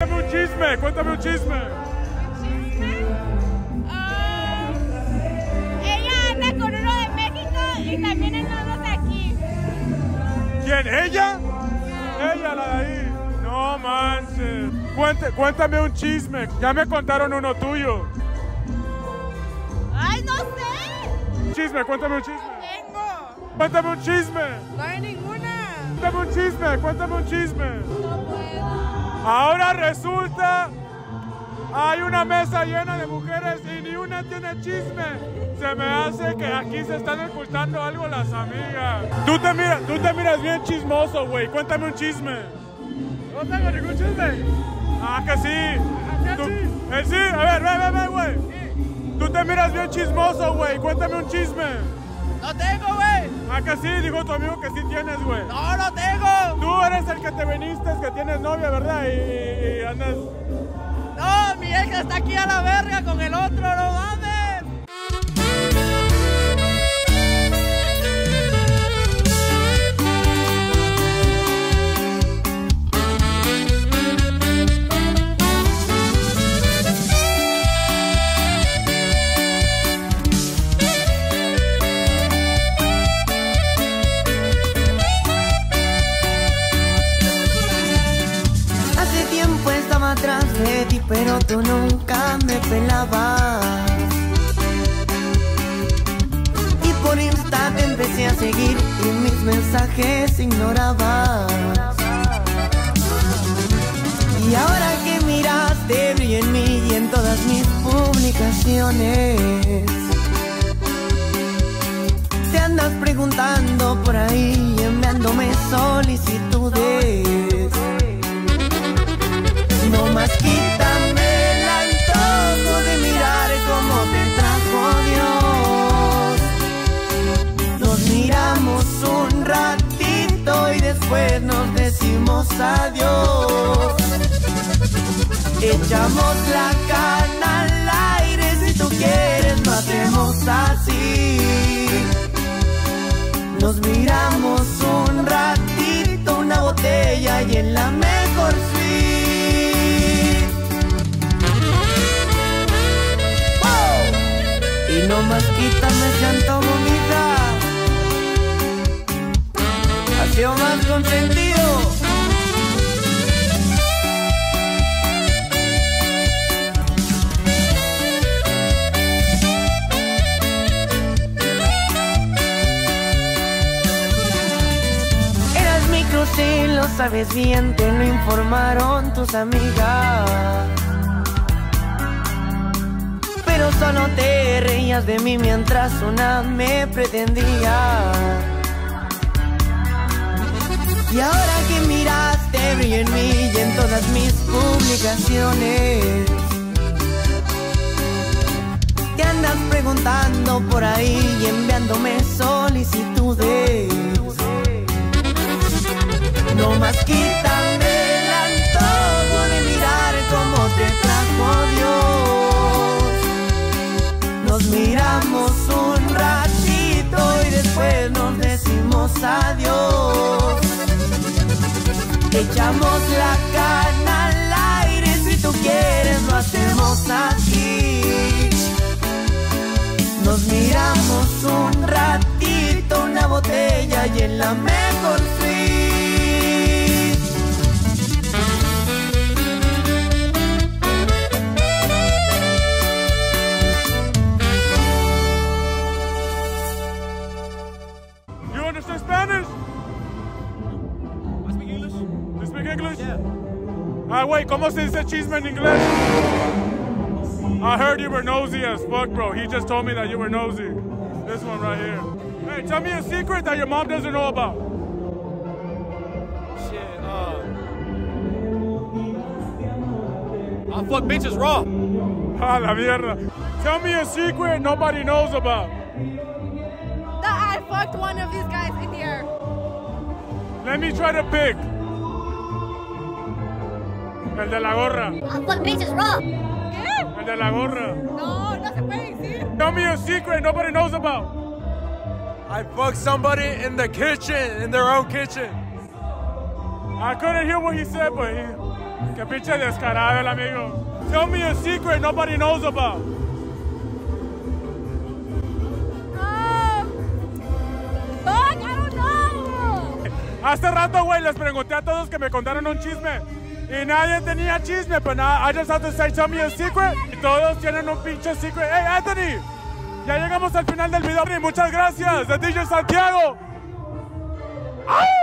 Cuéntame un chisme, cuéntame un chisme. Ah, ella anda con uno de México y también en unos de aquí. ¿Quién? ¿Ella? Ella, la de ahí. No manches. Cuente- cuéntame un chisme. Ya me contaron uno tuyo. ¡Ay, no sé! Chisme, cuéntame un chisme. Tengo. Cuéntame un chisme. No hay ninguna. Cuéntame un chisme, cuéntame un chisme. No puedo. Ahora resulta, hay una mesa llena de mujeres y ni una tiene chisme. Se me hace que aquí se están ocultando algo las amigas. Tú te miras, tú te miras bien chismoso, güey. Cuéntame un chisme. No tengo ningún chisme. Ah, que sí. Tú- eh, sí, a ver, ven, ven, ven, güey. Tú te miras bien chismoso, güey. Cuéntame un chisme. ¡No tengo, güey! Ah, que sí, dijo tu amigo que sí tienes, güey. ¡No, no tengo! Tú eres el que te viniste, que tienes novia, ¿verdad? Y, y- y andas... ¡No, mi ex está aquí a la verga con el otro, no mames! Tú nunca me pelabas. Y por Insta te empecé a seguir y mis mensajes ignorabas. Y ahora que miraste brillo en mí y en todas mis publicaciones. Te andas preguntando después nos decimos adiós. Echamos la cana al aire, si tú quieres lo hacemos así. Nos miramos un ratito, una botella y en la mejor suite. ¡Wow! Y no más quítame ese antojo, sido más consentido. Eras mi cruce, lo sabes bien, te lo informaron tus amigas. Pero solo te reías de mí mientras una me pretendía. Y ahora que miraste brillo en mí y en todas mis publicaciones. Te andas preguntando por ahí y enviándome solicitudes. No más quítame el antojo de mirar cómo te trajo Dios. Nos miramos un ratito y después nos decimos adiós. Echamos la cana al aire, si tú quieres lo hacemos así. Nos miramos un ratito, una botella y en la mejor You speak English? Yeah. Ah, wait, ¿cómo se dice chisme en inglés? I heard you were nosy as fuck, bro. He just told me that you were nosy. This one right here. Hey, tell me a secret that your mom doesn't know about. Shit, uh... I fuck bitches raw. Ah, la mierda. Tell me a secret nobody knows about. That I fucked one of these guys in here. Let me try to pick. El de la gorra. I fucked bitches raw. ¿Qué? El de la gorra. No, no se puede decir. Tell me a secret nobody knows about. I fucked somebody in the kitchen, in their own kitchen. I couldn't hear what he said, but he. Qué pinche descarado el amigo. Tell me a secret nobody knows about. Fuck, I don't know. Hace rato, güey, les pregunté a todos que me contaron un chisme. Y nadie tenía chisme, pero nada, I just have to say, tell secret. Y todos tienen un pinche secret. Hey, Anthony, ya llegamos al final del video. Muchas gracias, de DJ Santiago. ¡Ay!